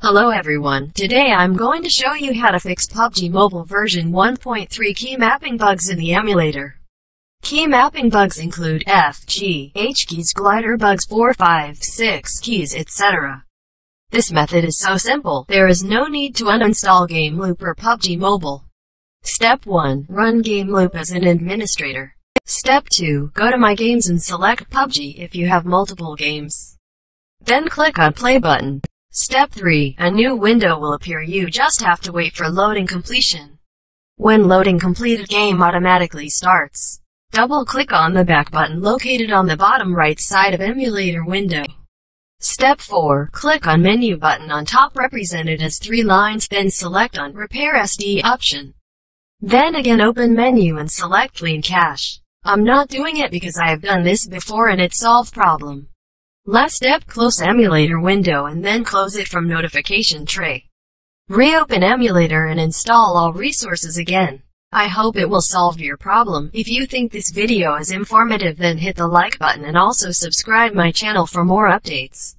Hello everyone, today I'm going to show you how to fix PUBG Mobile version 1.3 key mapping bugs in the emulator. Key mapping bugs include F, G, H keys, glider bugs 4, 5, 6 keys, etc. This method is so simple, there is no need to uninstall Game Loop or PUBG Mobile. Step 1. Run Game Loop as an administrator. Step 2. Go to My Games and select PUBG if you have multiple games. Then click on Play button. Step 3. A new window will appear. You just have to wait for loading completion. When loading completed game automatically starts. Double-click on the back button located on the bottom right side of emulator window. Step 4. Click on menu button on top represented as three lines then select on Repair SD option. Then again open menu and select Clean Cache. I'm not doing it because I have done this before and it solved problem. Last step close emulator window and then close it from notification tray. Reopen emulator and install all resources again. I hope it will solve your problem. If you think this video is informative then hit the like button and also subscribe my channel for more updates.